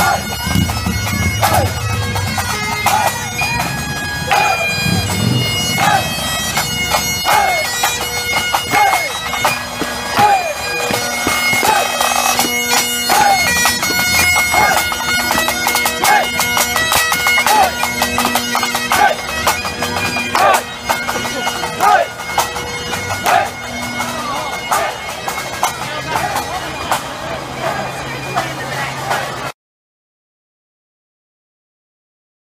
Hey!